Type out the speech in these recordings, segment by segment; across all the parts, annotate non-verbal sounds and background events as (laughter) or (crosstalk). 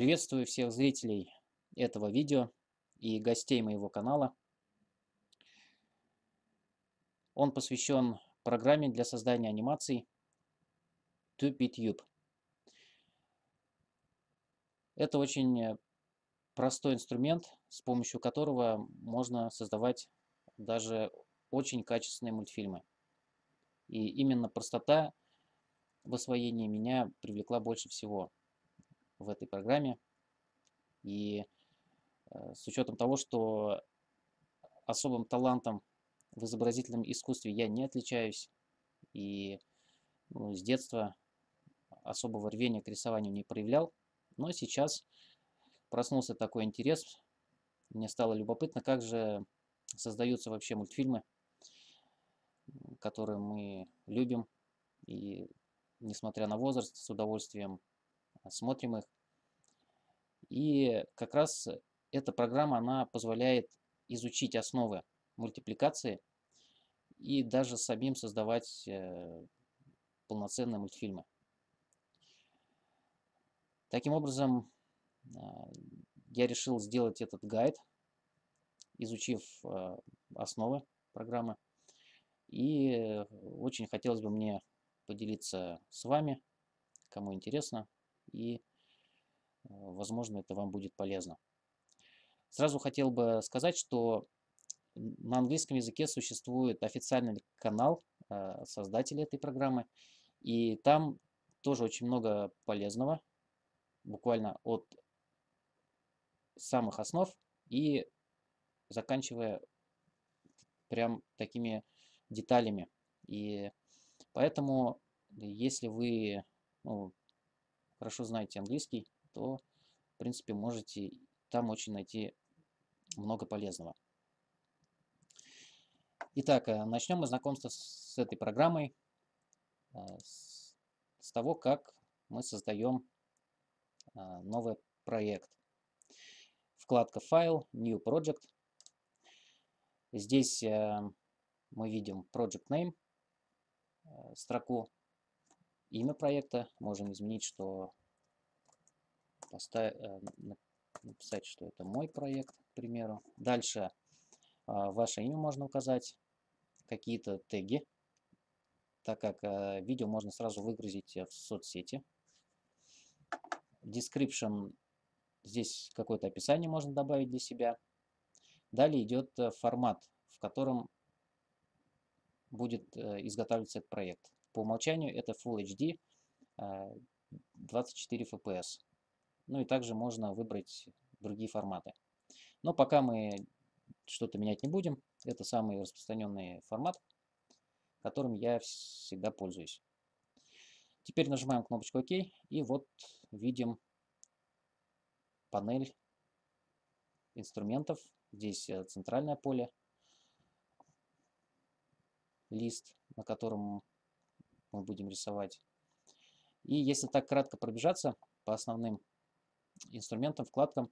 Приветствую всех зрителей этого видео и гостей моего канала. Он посвящен программе для создания анимаций 2PTube. Это очень простой инструмент, с помощью которого можно создавать даже очень качественные мультфильмы. И именно простота в освоении меня привлекла больше всего в этой программе. И э, с учетом того, что особым талантом в изобразительном искусстве я не отличаюсь, и ну, с детства особого рвения к рисованию не проявлял, но сейчас проснулся такой интерес, мне стало любопытно, как же создаются вообще мультфильмы, которые мы любим, и несмотря на возраст, с удовольствием смотрим их. И как раз эта программа, она позволяет изучить основы мультипликации и даже самим создавать э, полноценные мультфильмы. Таким образом, а, я решил сделать этот гайд, изучив а, основы программы. И очень хотелось бы мне поделиться с вами, кому интересно, и, э, возможно, это вам будет полезно. Сразу хотел бы сказать, что на английском языке существует официальный канал э, создателя этой программы, и там тоже очень много полезного, буквально от самых основ и заканчивая прям такими деталями. И поэтому, если вы ну, хорошо знаете английский, то, в принципе, можете там очень найти много полезного. Итак, э, начнем мы знакомство с этой программой, э, с того, как мы создаем э, новый проект. Вкладка «Файл», «New Project». Здесь мы видим Project Name, строку имя проекта. Можем изменить, что поставить, э, написать, что это мой проект, к примеру. Дальше а, ваше имя можно указать, какие-то теги, так как э, видео можно сразу выгрузить в соцсети. Description, здесь какое-то описание можно добавить для себя. Далее идет э, формат, в котором будет изготавливаться этот проект. По умолчанию это Full HD 24 FPS. Ну и также можно выбрать другие форматы. Но пока мы что-то менять не будем. Это самый распространенный формат, которым я всегда пользуюсь. Теперь нажимаем кнопочку ОК и вот видим панель инструментов. Здесь э, центральное поле, лист, на котором мы будем рисовать. И если так кратко пробежаться по основным инструментам, вкладкам,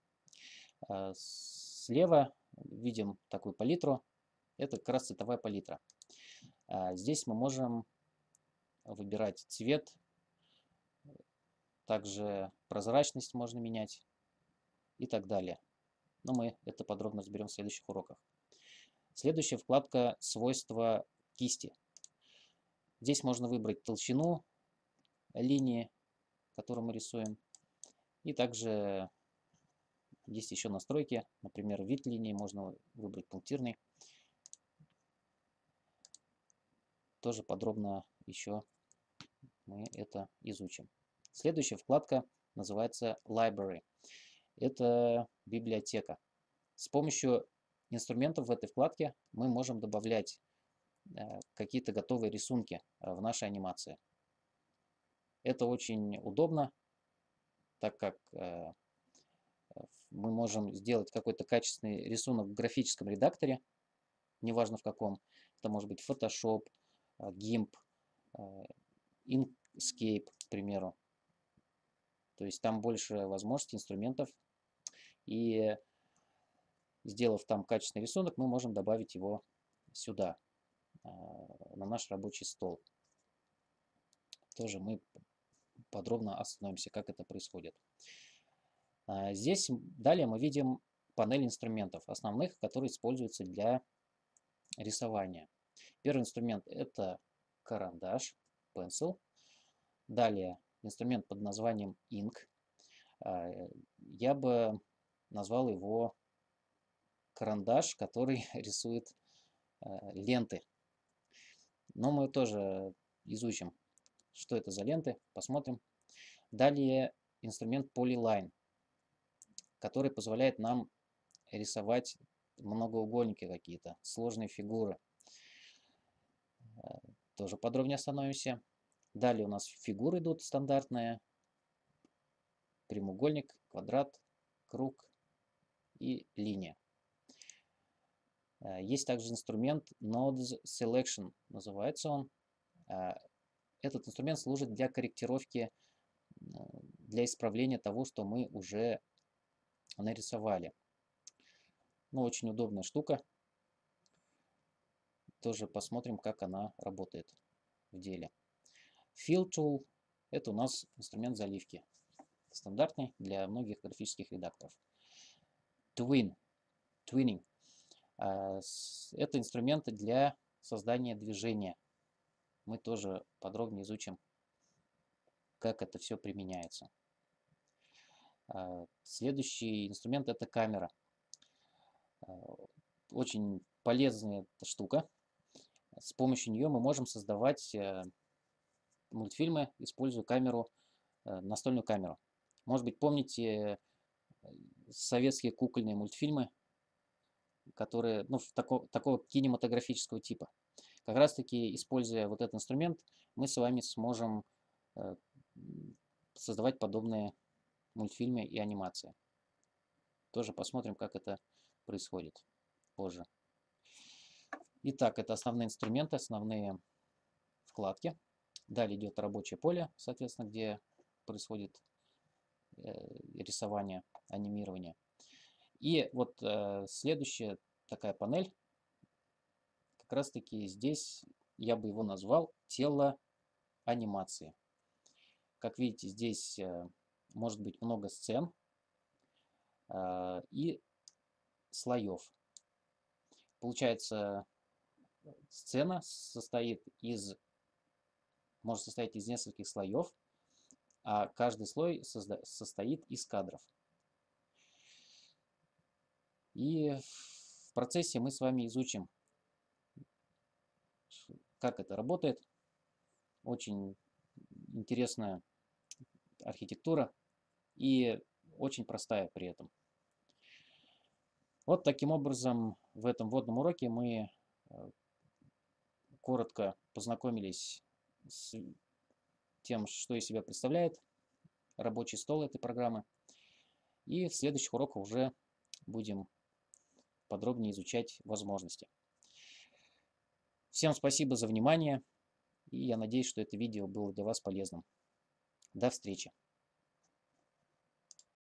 э, слева видим такую палитру. Это как раз цветовая палитра. А здесь мы можем выбирать цвет, также прозрачность можно менять и так далее. Но мы это подробно разберем в следующих уроках. Следующая вкладка «Свойства кисти». Здесь можно выбрать толщину линии, которую мы рисуем. И также есть еще настройки, например, вид линии можно выбрать пунктирный. Тоже подробно еще мы это изучим. Следующая вкладка называется Library. Это библиотека. С помощью инструментов в этой вкладке мы можем добавлять какие-то готовые рисунки э, в нашей анимации. Это очень удобно, так как э, мы можем сделать какой-то качественный рисунок в графическом редакторе, неважно в каком. Это может быть Photoshop, GIMP, Inkscape, к примеру. То есть там больше возможностей, инструментов. И сделав там качественный рисунок, мы можем добавить его сюда. А, на наш рабочий стол. Тоже мы подробно остановимся, как это происходит. А, здесь далее мы видим панель инструментов, основных, которые используются для рисования. Первый инструмент это карандаш, pencil. Далее инструмент под названием Ink. А, я бы назвал его карандаш, который (laughs) рисует ленты. Но мы тоже изучим, что это за ленты, посмотрим. Далее инструмент Polyline, который позволяет нам рисовать многоугольники какие-то, сложные фигуры. А, тоже подробнее остановимся. Далее у нас фигуры идут стандартные. Прямоугольник, квадрат, круг и линия. Э, есть также инструмент Nodes Selection, называется он. Э, этот инструмент служит для корректировки, э, для исправления того, что мы уже нарисовали. Ну, очень удобная штука. Тоже посмотрим, как она работает в деле. Fill Tool – это у нас инструмент заливки. Стандартный для многих графических редакторов. Twin. Twinning. А, это инструменты для создания движения. Мы тоже подробнее изучим, как это все применяется. А, следующий инструмент – это камера. А, очень полезная штука. С помощью нее мы можем создавать э, мультфильмы, используя камеру, э, настольную камеру. Может быть, помните э, советские кукольные мультфильмы, которые, ну, такого, такого кинематографического типа. Как раз таки, используя вот этот инструмент, мы с вами сможем э, создавать подобные мультфильмы и анимации. Тоже посмотрим, как это происходит позже. Итак, это основные инструменты, основные вкладки. Далее идет рабочее поле, соответственно, где происходит э, рисование, анимирование. И вот э, следующая такая панель, как раз таки здесь я бы его назвал тело анимации. Как видите, здесь э, может быть много сцен э, и слоев. Получается, сцена состоит из может состоять из нескольких слоев, а каждый слой состоит из кадров. И процессе мы с вами изучим, как это работает. Очень интересная архитектура и очень простая при этом. Вот таким образом в этом вводном уроке мы э, коротко познакомились с тем, что из себя представляет рабочий стол этой программы. И в следующих уроках уже будем подробнее изучать возможности. Всем спасибо за внимание, и я надеюсь, что это видео было для вас полезным. До встречи!